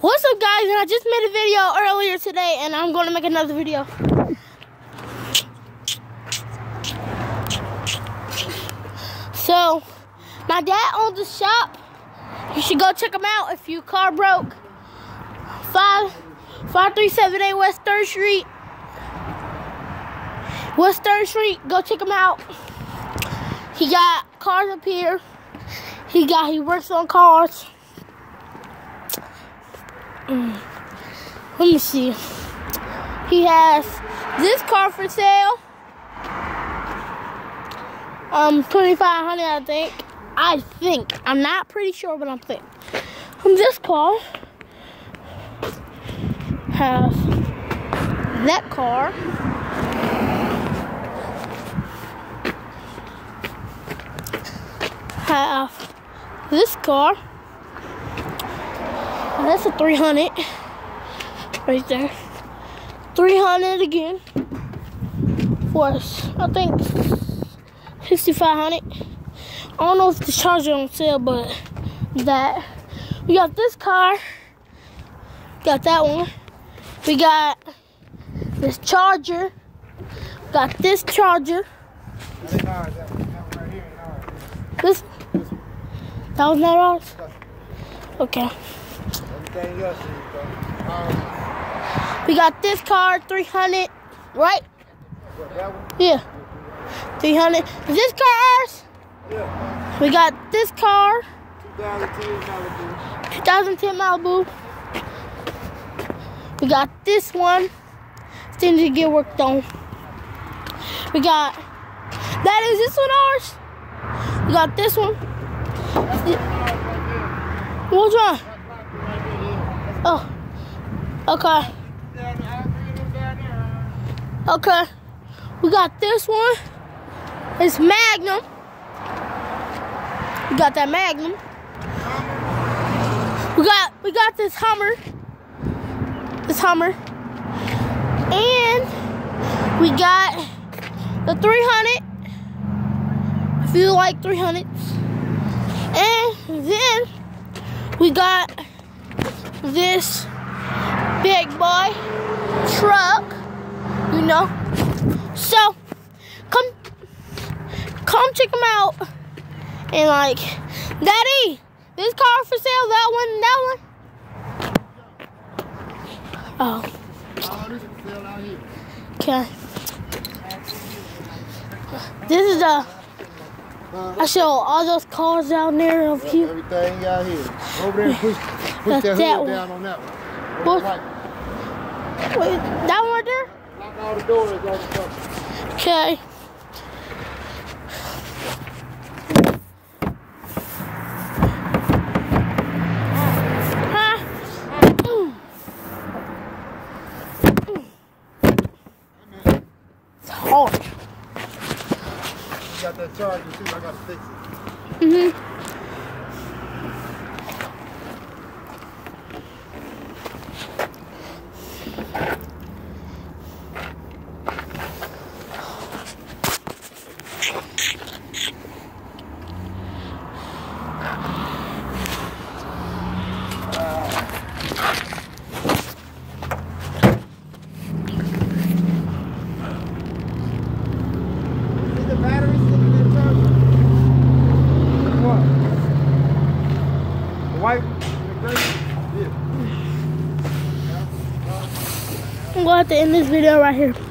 What's up guys and I just made a video earlier today and I'm going to make another video. So my dad owns a shop. You should go check him out if your car broke. 5 5378 West 3rd Street. West 3rd Street, go check him out. He got cars up here. He got he works on cars. Let me see. He has this car for sale. Um, 2500 I think. I think. I'm not pretty sure, but I'm thinking. Um, this car has that car. Have this car. Oh, that's a 300 right there. 300 again for I think 6500. I don't know if the charger on sale, but that we got this car. Got that one. We got this charger. Got this charger. This that was not ours. Okay. We got this car, 300, right? Yeah. 300. Is this car ours? Yeah. We got this car. 2010 Malibu. 2010 Malibu. We got this one. Still need to get worked on. We got, that is this one ours? We got this one. What's wrong? Oh, okay. Okay. We got this one. It's Magnum. We got that Magnum. We got we got this Hummer. This Hummer. And we got the 300. If you like 300s. And then we got this big boy truck, you know. So come come check them out. And like, Daddy, this car for sale, that one, that one. Oh. Okay. This is the I show all those cars down there of you. Everything out here. Over there, push That's that that hood one. down on that one. What? Right. Wait, that one right there? Lock all the doors on the front. Okay. Huh? It's hard. You got that charger too. I gotta fix it. Mm-hmm. Is the battery sitting in the charger? What? I'm going to have to end this video right here.